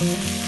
Música